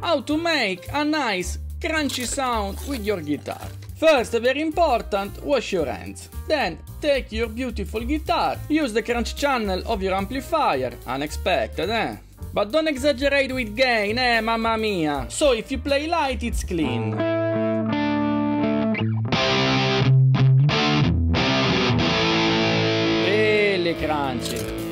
how to make a nice crunchy sound with your guitar. First, very important, wash your hands. Then, take your beautiful guitar, use the crunch channel of your amplifier, unexpected eh? But don't exaggerate with gain eh, mamma mia. So if you play light, it's clean. Crunchy.